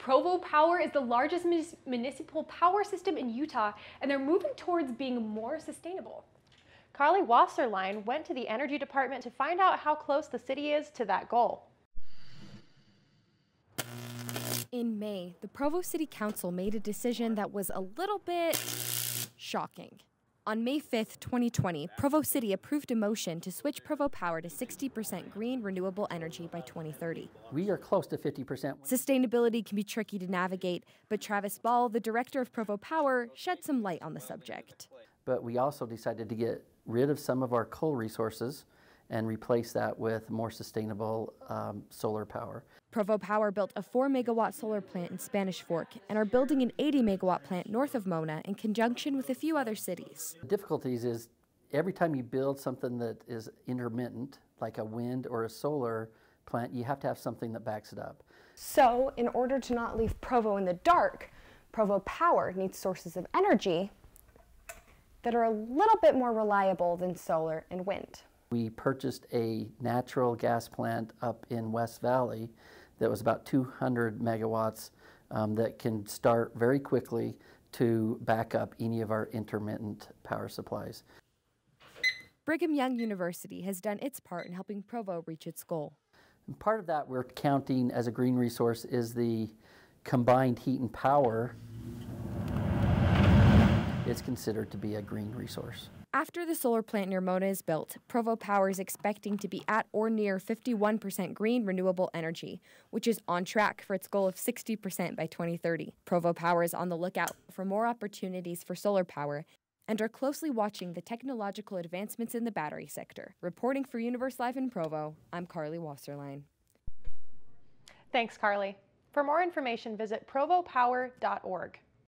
Provo Power is the largest municipal power system in Utah, and they're moving towards being more sustainable. Carly Wasserlein went to the Energy Department to find out how close the city is to that goal. In May, the Provo City Council made a decision that was a little bit shocking. On May 5, 2020, Provo City approved a motion to switch Provo Power to 60% green renewable energy by 2030. We are close to 50%. Sustainability can be tricky to navigate, but Travis Ball, the director of Provo Power, shed some light on the subject. But we also decided to get rid of some of our coal resources and replace that with more sustainable um, solar power. Provo Power built a 4 megawatt solar plant in Spanish Fork and are building an 80 megawatt plant north of Mona in conjunction with a few other cities. The difficulties is every time you build something that is intermittent, like a wind or a solar plant, you have to have something that backs it up. So, in order to not leave Provo in the dark, Provo Power needs sources of energy that are a little bit more reliable than solar and wind. We purchased a natural gas plant up in West Valley that was about 200 megawatts um, that can start very quickly to back up any of our intermittent power supplies. Brigham Young University has done its part in helping Provo reach its goal. And part of that we're counting as a green resource is the combined heat and power is considered to be a green resource. After the solar plant near Mona is built, Provo Power is expecting to be at or near 51% green renewable energy, which is on track for its goal of 60% by 2030. Provo Power is on the lookout for more opportunities for solar power and are closely watching the technological advancements in the battery sector. Reporting for Universe Live in Provo, I'm Carly Wasserlein. Thanks, Carly. For more information, visit provopower.org.